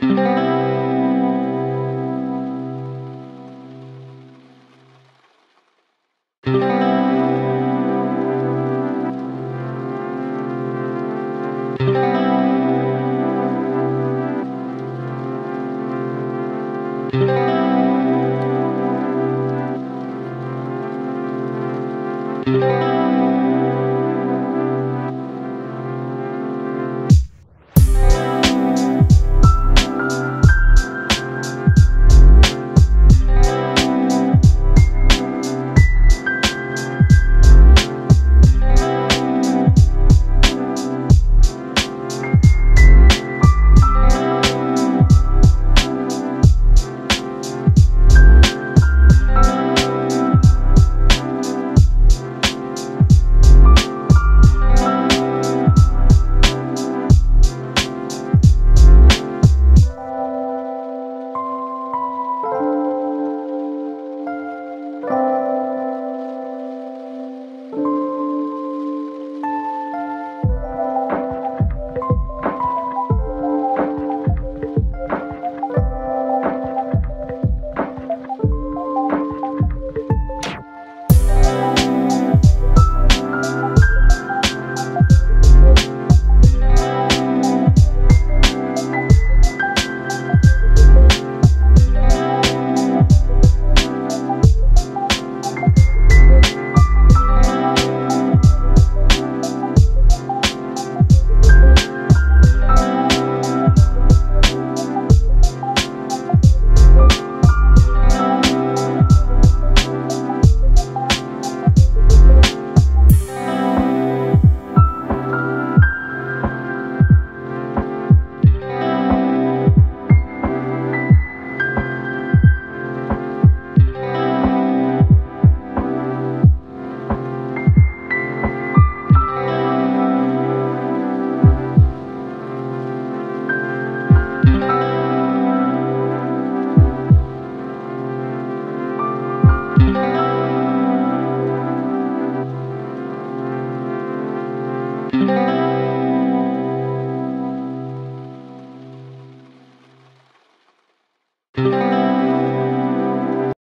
Thank